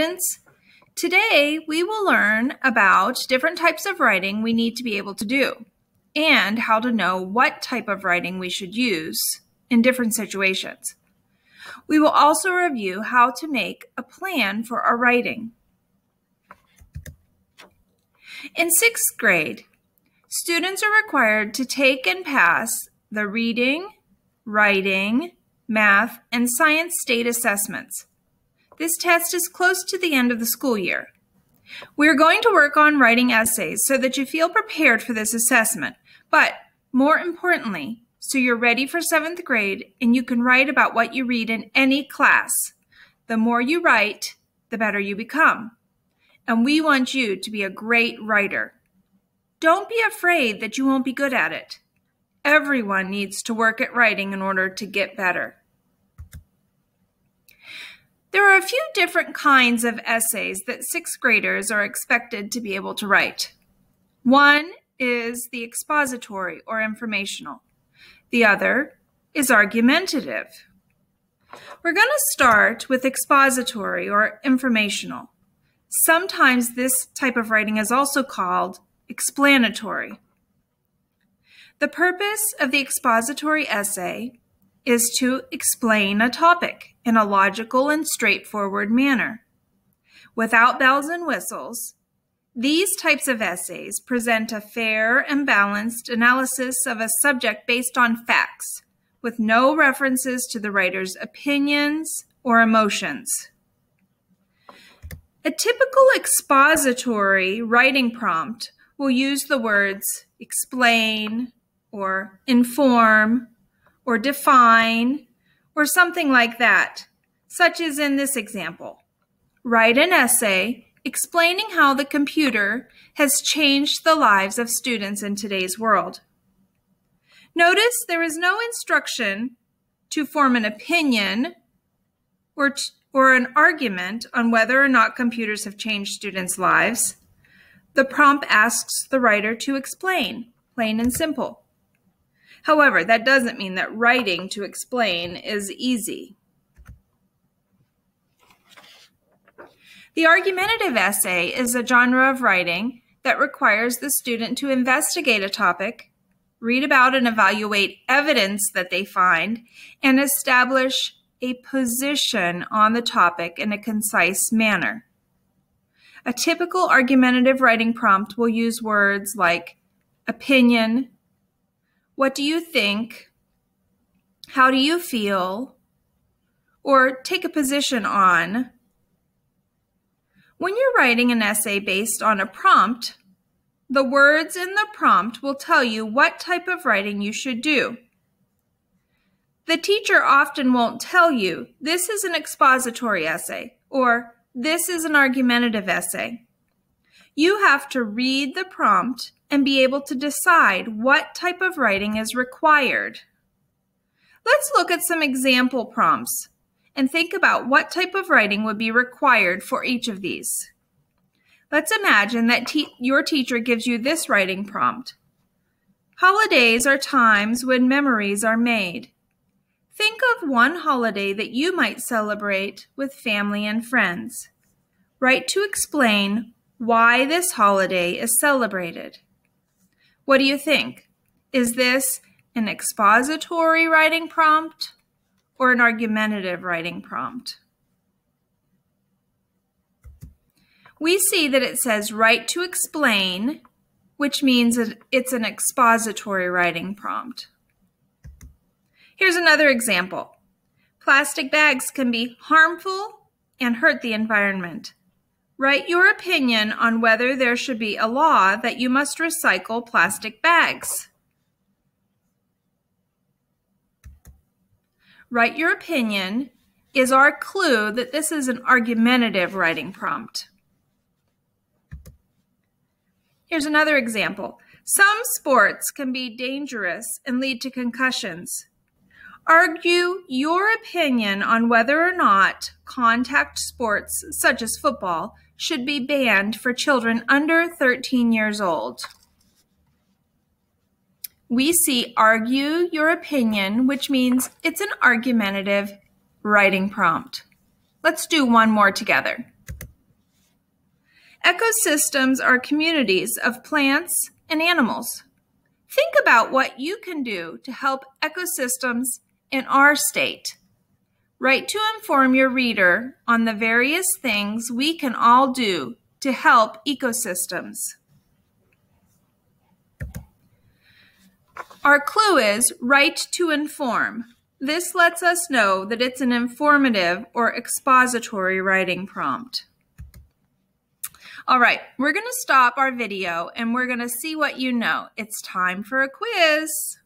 students. Today, we will learn about different types of writing we need to be able to do and how to know what type of writing we should use in different situations. We will also review how to make a plan for our writing. In sixth grade, students are required to take and pass the reading, writing, math, and science state assessments. This test is close to the end of the school year. We are going to work on writing essays so that you feel prepared for this assessment, but more importantly, so you're ready for seventh grade and you can write about what you read in any class. The more you write, the better you become. And we want you to be a great writer. Don't be afraid that you won't be good at it. Everyone needs to work at writing in order to get better. There are a few different kinds of essays that sixth graders are expected to be able to write. One is the expository or informational. The other is argumentative. We're going to start with expository or informational. Sometimes this type of writing is also called explanatory. The purpose of the expository essay is to explain a topic in a logical and straightforward manner. Without bells and whistles, these types of essays present a fair and balanced analysis of a subject based on facts, with no references to the writer's opinions or emotions. A typical expository writing prompt will use the words explain or inform or define or something like that, such as in this example. Write an essay explaining how the computer has changed the lives of students in today's world. Notice there is no instruction to form an opinion or, or an argument on whether or not computers have changed students' lives. The prompt asks the writer to explain, plain and simple. However, that doesn't mean that writing to explain is easy. The argumentative essay is a genre of writing that requires the student to investigate a topic, read about and evaluate evidence that they find, and establish a position on the topic in a concise manner. A typical argumentative writing prompt will use words like opinion, what do you think? How do you feel? Or take a position on. When you're writing an essay based on a prompt, the words in the prompt will tell you what type of writing you should do. The teacher often won't tell you this is an expository essay or this is an argumentative essay. You have to read the prompt and be able to decide what type of writing is required. Let's look at some example prompts and think about what type of writing would be required for each of these. Let's imagine that te your teacher gives you this writing prompt. Holidays are times when memories are made. Think of one holiday that you might celebrate with family and friends. Write to explain why this holiday is celebrated. What do you think? Is this an expository writing prompt or an argumentative writing prompt? We see that it says write to explain, which means it's an expository writing prompt. Here's another example. Plastic bags can be harmful and hurt the environment. Write your opinion on whether there should be a law that you must recycle plastic bags. Write your opinion is our clue that this is an argumentative writing prompt. Here's another example. Some sports can be dangerous and lead to concussions. Argue your opinion on whether or not contact sports, such as football, should be banned for children under 13 years old. We see argue your opinion, which means it's an argumentative writing prompt. Let's do one more together. Ecosystems are communities of plants and animals. Think about what you can do to help ecosystems in our state. Write to inform your reader on the various things we can all do to help ecosystems. Our clue is write to inform. This lets us know that it's an informative or expository writing prompt. All right, we're going to stop our video and we're going to see what you know. It's time for a quiz.